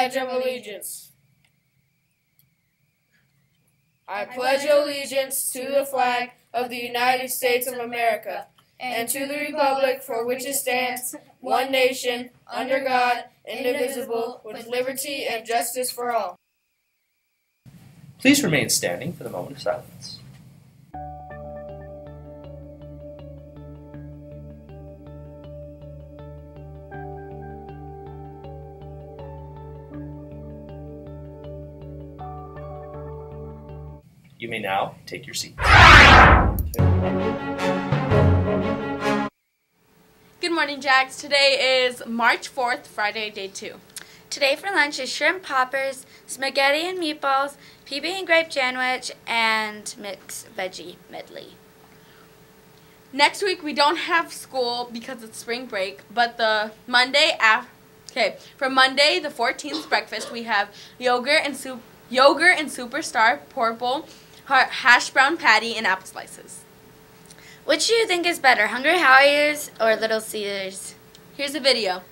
Pledge of Allegiance. I pledge allegiance to the flag of the United States of America and to the republic for which it stands, one nation, under God, indivisible, with liberty and justice for all. Please remain standing for the moment of silence. You may now take your seat. Good morning, Jags. Today is March 4th, Friday, day two. Today for lunch is shrimp poppers, spaghetti and meatballs, PB and grape sandwich, and mixed veggie medley. Next week we don't have school because it's spring break, but the Monday after Okay, for Monday the 14th breakfast we have yogurt and soup yogurt and superstar pork bowl, ha- hash brown patty and apple slices. Which do you think is better, Hungry Howie's or Little Caesars? Here's a video.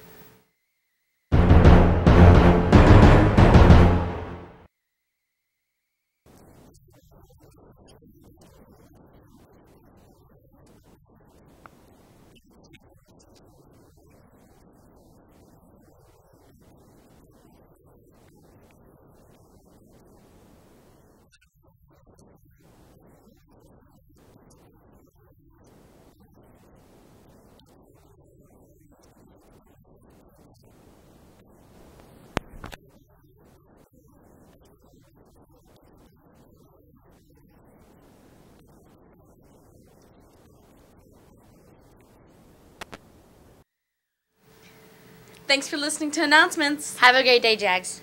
Thanks for listening to announcements. Have a great day, Jags.